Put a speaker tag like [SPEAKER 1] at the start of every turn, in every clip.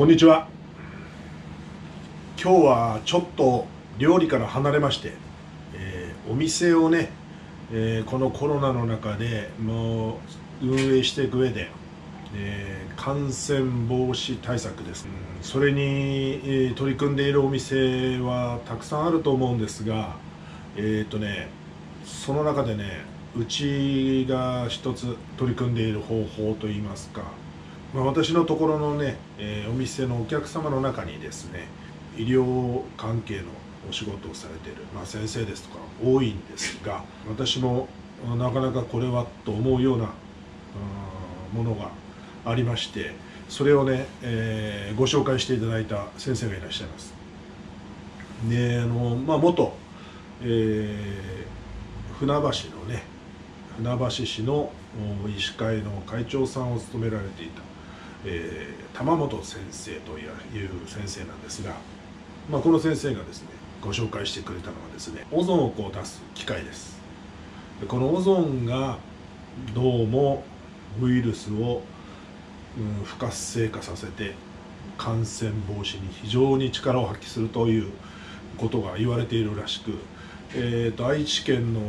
[SPEAKER 1] こんにちは。今日はちょっと料理から離れまして、えーお店をね、えーこのコロナの中でもう運営していく上で、えー感染防止対策です、うんそれに、え取り組んでいるお店はたくさんあると思うんですがえっ、とねその中でねうちが一つ取り組んでいる方法といいますか、まあ、私のところのね、えーお店のお客様の中にですね医療関係のお仕事をされてる、まあ、先生ですとか多いんですが私もなかなかこれはと思うようなものがありましてそれをね、えーご紹介していただいた先生がいらっしゃいます。であの、まあ、元、えー船橋のね船橋市の医師会の会長さんを務められていた、えー玉本先生という先生なんですが、まあ、この先生がですねご紹介してくれたのはですねオゾンをこう出す機械です。でこのオゾンがどうもウイルスを、うん不活性化させて感染防止に非常に力を発揮するということが言われているらしく、えー、と愛知県の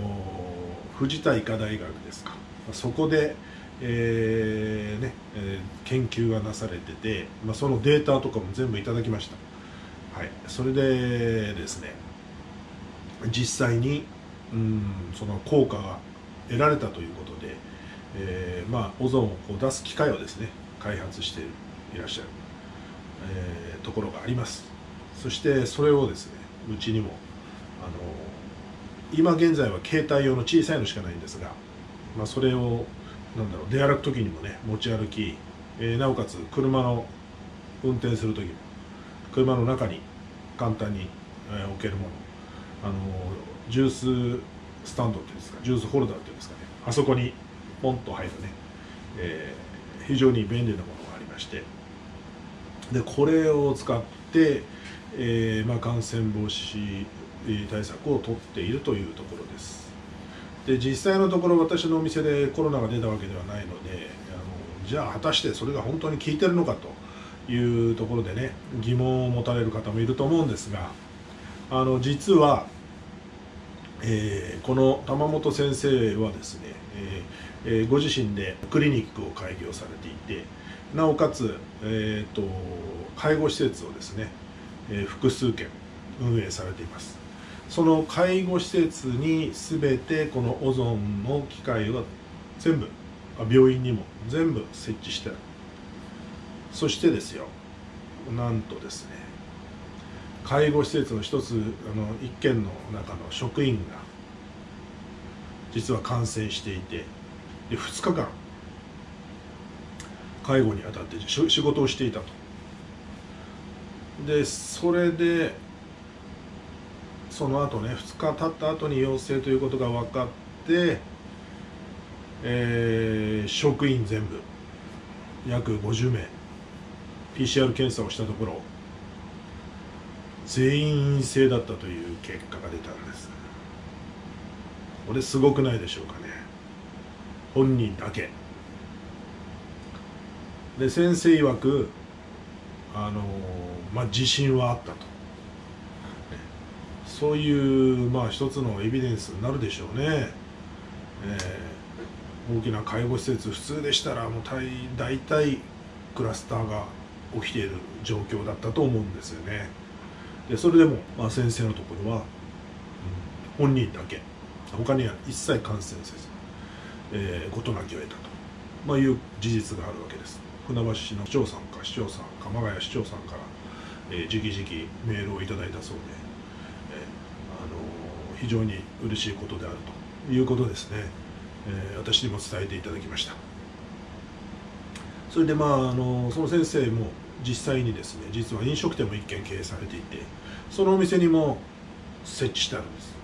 [SPEAKER 1] 藤田医科大学ですか。そこで、えーねえー研究がなされてて、まあ、そのデータとかも全部いただきました、はい、それでですね実際にうんその効果が得られたということで、えーまあ、オゾンをこう出す機械をですね開発していらっしゃる、えところがあります。そしてそれをですねうちにもあの今現在は携帯用の小さいのしかないんですが、まあ、それをなんだろう出歩く時にもね持ち歩き、えーなおかつ車の運転する時も車の中に簡単に、えー置けるものあのジューススタンドっていうんですかジュースホルダーっていうんですかねあそこにポンと入るね、えー非常に便利なものがありましてでこれを使って、えーまあ、感染防止対策を取っているというところです。で実際のところ私のお店でコロナが出たわけではないのであのじゃあ果たしてそれが本当に効いてるのかというところでね疑問を持たれる方もいると思うんですがあの実は、えーこの玉本先生はですね、えーご自身でクリニックを開業されていてなおかつ、えー、と介護施設をですね、え複数件運営されています。その介護施設に全てこのオゾンの機械は全部病院にも全部設置してそしてですよなんとですね介護施設の一つあの一軒の中の職員が実は感染していてで2日間介護にあたって仕事をしていたと。でそれでその後ね2日経った後に陽性ということが分かって、えー職員全部約50名 PCR 検査をしたところ全員陰性だったという結果が出たんです。これすごくないでしょうかね。本人だけ。で先生曰くあのまあ自信はあったと。そういうまあ一つのエビデンスになるでしょうね、えー大きな介護施設普通でしたらもう大大体クラスターが起きている状況だったと思うんですよね。でそれでも、まあ、先生のところは、うん本人だけ他には一切感染せず、えー事なきを得たと、まあ、いう事実があるわけです。船橋市の市長さんか市長さん鎌ヶ谷市長さんから、えー、直々メールをいただいたそうで、非常に嬉しいことであるということですね、えー私にも伝えていただきました。それでまああのその先生も実際にですね実は飲食店も一軒経営されていてそのお店にも設置してあるんです。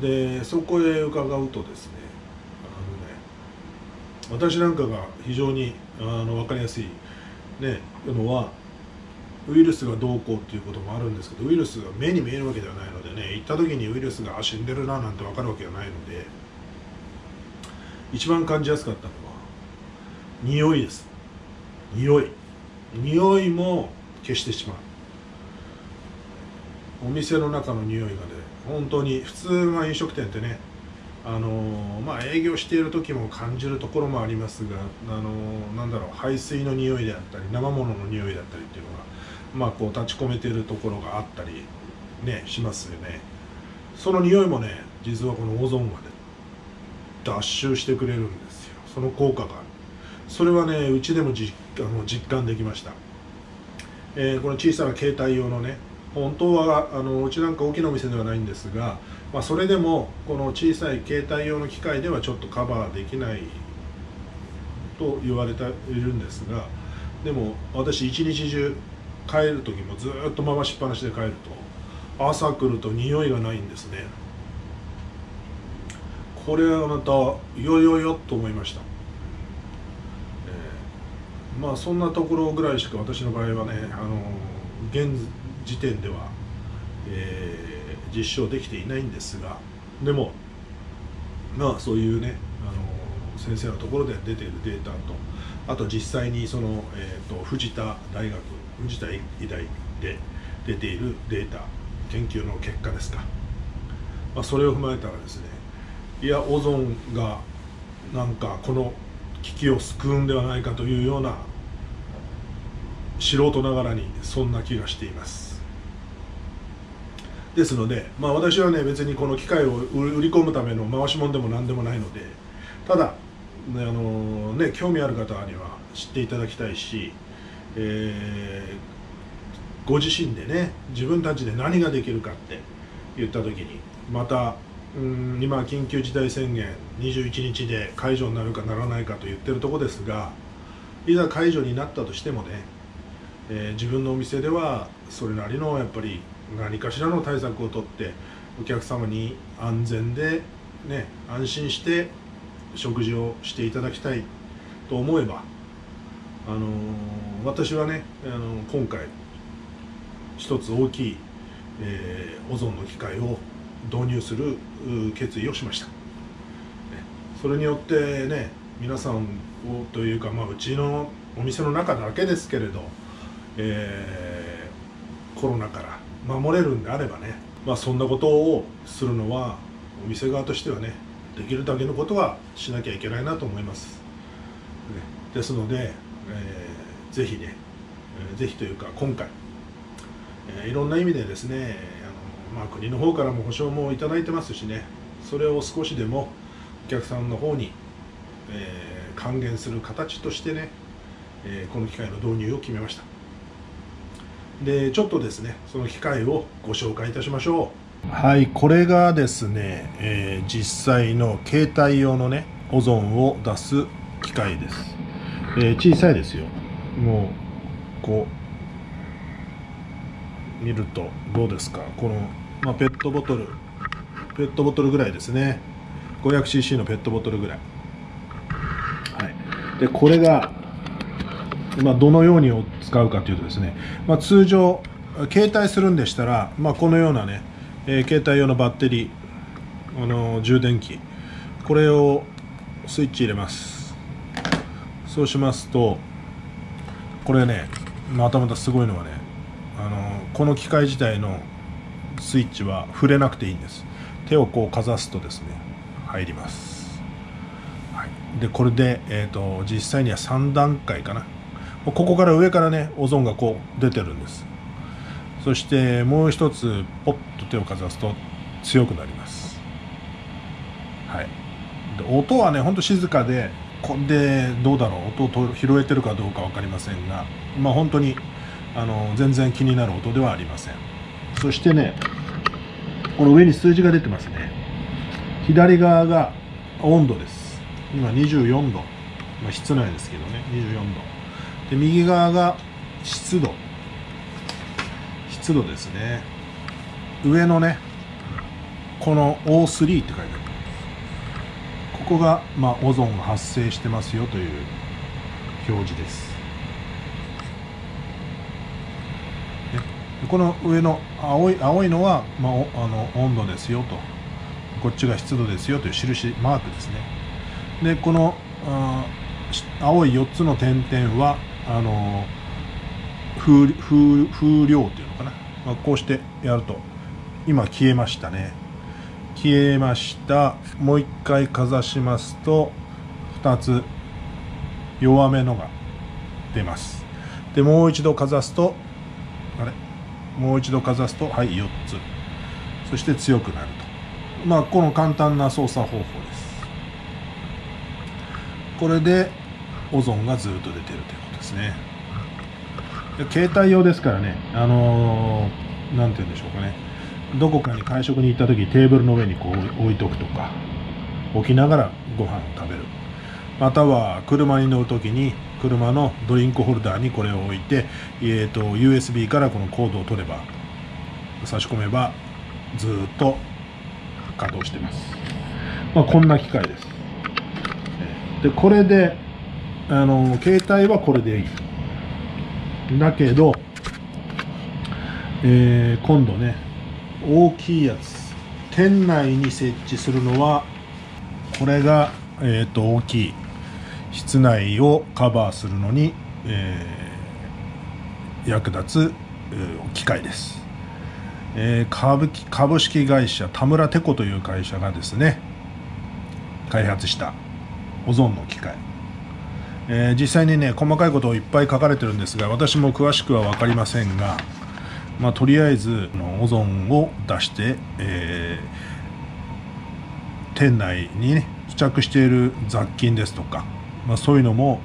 [SPEAKER 1] でそこへ伺うとですねあのね私なんかが非常にあの分かりやすい、ね、のはウイルスがどうこうっていうこともあるんですけどウイルスが目に見えるわけではないのでね行った時にウイルスが死んでるななんて分かるわけがないので一番感じやすかったのは匂いです。匂い。匂いも消してしまう。お店の中の匂いがね本当に普通は飲食店ってねあのまあ、営業している時も感じるところもありますが、あのなんだろう排水の匂いであったり生物の匂いだったりっていうのが、まあ、こう立ち込めているところがあったり、ね、しますよね。その匂いもね実はこのオゾンがね脱臭してくれるんですよ。その効果がそれはねうちでも実あの実感できました、えー、この小さな携帯用のね本当はあのうちなんか大きなお店ではないんですがまあ、それでもこの小さい携帯用の機械ではちょっとカバーできないと言われているんですがでも私一日中帰る時もずっと回しっぱなしで帰ると朝来ると匂いがないんですね。これはまたよよよと思いました、まあそんなところぐらいしか私の場合はねあの現時点では、えー実証できていないんですがでもまあそういうねあの先生のところで出ているデータとあと実際にその、えーと、藤田大学藤田医大で出ているデータ研究の結果ですか、まあ、それを踏まえたらですねいやオゾンがなんかこの危機を救うんではないかというような素人ながらにそんな気がしています。ですので、まあ、私はね別にこの機械を売り込むための回し物でも何でもないのでただ、ねあのね、興味ある方には知っていただきたいし、えー、ご自身でね自分たちで何ができるかって言った時にまたうん今緊急事態宣言21日で解除になるかならないかと言ってるとこですがいざ解除になったとしてもね、えー、自分のお店ではそれなりのやっぱり何かしらの対策をとってお客様に安全で、ね、安心して食事をしていただきたいと思えば、あのー、私はね、あのー、今回一つ大きい、えー、オゾンの機械を導入する決意をしました、それによってね皆さんをというか、まあ、うちのお店の中だけですけれど、えー、コロナから守れるんであればね、まあ、そんなことをするのはお店側としてはねできるだけのことはしなきゃいけないなと思います、ね、ですので、えー、ぜひね、えー、ぜひというか今回、え、いろんな意味でですねあの、まあ、国の方からも保証もいただいてますしねそれを少しでもお客さんの方に、えー、還元する形としてね、えー、この機械の導入を決めました。でちょっとですねその機械をご紹介いたしましょう。はいこれがですね、えー、実際の携帯用のねオゾンを出す機械です、えー、小さいですよ。もうこう見るとどうですか？この、まあ、ペットボトル。ペットボトルぐらいですね。500cc のペットボトルぐらい。はい。でこれがまあ、どのように使うかというとですね、まあ、通常携帯するんでしたら、まあ、このようなね、えー、携帯用のバッテリーあの充電器これをスイッチ入れます。そうしますとこれねまたまたすごいのはねあのこの機械自体のスイッチは触れなくていいんです。手をこうかざすとですね入ります、はい、でこれで、えーと実際には3段階かな。ここから上からねオゾンがこう出てるんです。そしてもう一つポッと手をかざすと強くなります。はい。で音はねほんと静かでこでどうだろう。音を拾えてるかどうか分かりませんがまあ本当にあの全然気になる音ではありません。そしてねこの上に数字が出てますね。左側が温度です。今24度、まあ、室内ですけどね。24度。で右側が湿度。湿度ですね。上のねこの O3 って書いてある。ここが、まあ、オゾンが発生してますよという表示です、この上の青い青いのは、まあ、あの温度ですよと。こっちが湿度ですよという印マークですね。でこの青い4つの点々はあの風風風量っていうのかな、まあ、こうしてやると今消えましたね。消えました。もう一回かざしますと2つ弱めのが出ます。でもう一度かざすとあれ？もう一度かざすとはい4つ。そして強くなると。まあこの簡単な操作方法です。これでオゾンがずっと出てるということですね。携帯用ですからねあのー、て言うんでしょうかね。どこかに会食に行った時テーブルの上にこう置いとくとか置きながらご飯を食べる。または車に乗る時に車のドリンクホルダーにこれを置いて、えーと、USB からこのコードを取れば差し込めばずっと稼働してます、まあ、こんな機械です。でこれであの携帯はこれでいい。だけど、えー、今度ね大きいやつ店内に設置するのはこれが、えーと、大きい。室内をカバーするのに、えー、役立つ、えー、機械です、えー、株株式会社田村テコという会社がですね開発したオゾンの機械、えー、実際にね細かいことをいっぱい書かれてるんですが私も詳しくは分かりませんがまあ、とりあえずのオゾンを出して、えー、店内に、ね、付着している雑菌ですとか、そういうのも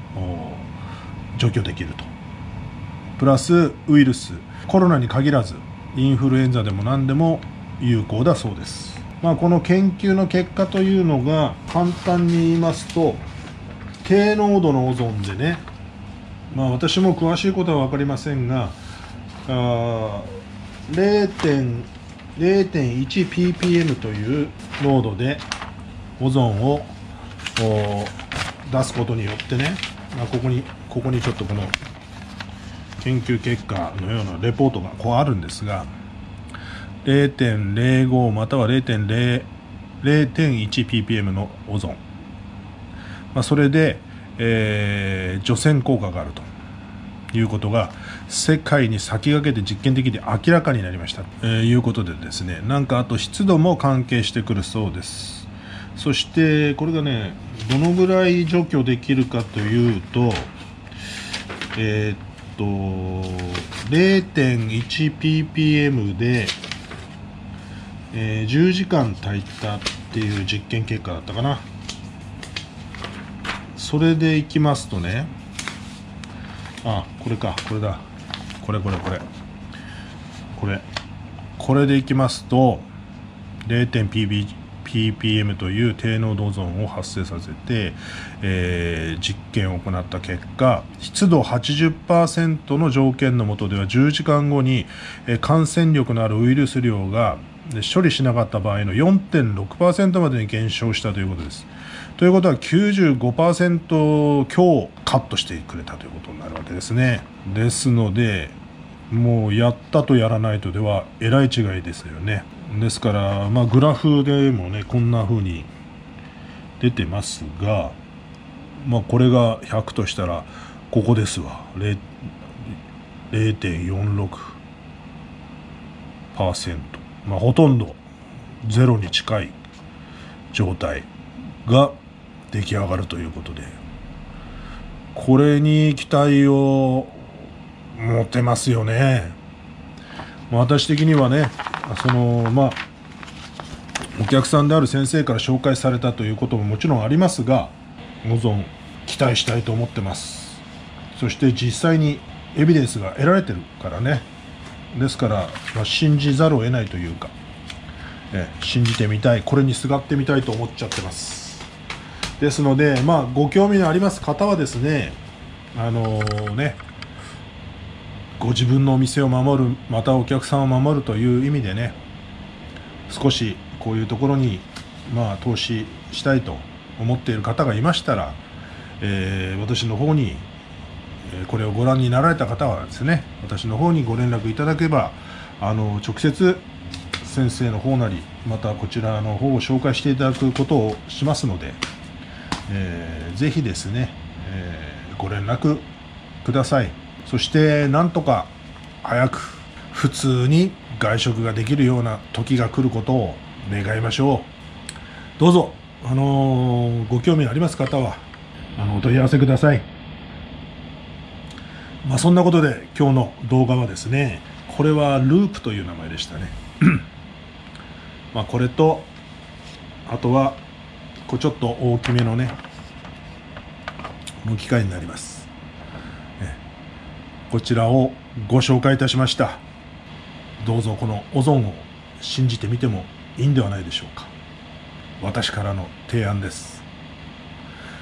[SPEAKER 1] 除去できると。プラスウイルス。コロナに限らずインフルエンザでも何でも有効だそうです、まあ、この研究の結果というのが簡単に言いますと低濃度のオゾンでねまあ私も詳しいことは分かりませんが 0.1ppm という濃度でオゾンを出すことによってね、まあ、ここにここにちょっとこの研究結果のようなレポートがこうあるんですが0.05または 0.1ppm のオゾン、まあ、それで、えー、除染効果があるということが世界に先駆けて実験的に明らかになりました、えー、いうことでですねなんかあと湿度も関係してくるそうです。そしてこれがねどのぐらい除去できるかというとえー、っと 0.1ppm で、えー、10時間炊いたっていう実験結果だったかな。それでいきますとねあこれかこれだ。これこれこれ。これ。これでいきますと 0.ppm ppm という低濃度オゾンを発生させて、えー、実験を行った結果湿度80%の条件の下では10時間後に、えー、感染力のあるウイルス量が処理しなかった場合の4.6%までに減少したということです。ということは95%強カットしてくれたということになるわけですね。ですのでもうやったとやらないとではえらい違いですよね。ですから、まあ、グラフでもねこんな風に出てますが、まあ、これが100としたらここですわ。0.46%、まあ、ほとんどゼロに近い状態が出来上がるということでこれに期待を持てますよね。私的にはねそのまあお客さんである先生から紹介されたということももちろんありますがもぞん期待したいと思ってます。そして実際にエビデンスが得られてるからね。ですから、まあ、信じざるを得ないというかえ信じてみたいこれにすがってみたいと思っちゃってます。ですので、まあ、ご興味のあります方はですね、あのー、ね、ご自分のお店を守る、またお客さんを守るという意味でね、少しこういうところに、まあ、投資したいと思っている方がいましたら、えー、私の方に、これをご覧になられた方はですね、私の方にご連絡いただけば、あの直接先生の方なり、またこちらの方を紹介していただくことをしますので、えー、ぜひですね、えー、ご連絡ください。そしてなんとか早く普通に外食ができるような時が来ることを願いましょう。どうぞあのーご興味あります方はあのお問い合わせください。まあそんなことで今日の動画はですねこれはループという名前でしたね。まあこれとあとはこうちょっと大きめのねこの機械になります。こちらをご紹介いたしました。どうぞこのオゾンを信じてみてもいいんではないでしょうか。私からの提案です。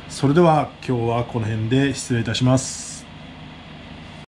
[SPEAKER 1] それでは今日はこの辺で失礼いたします。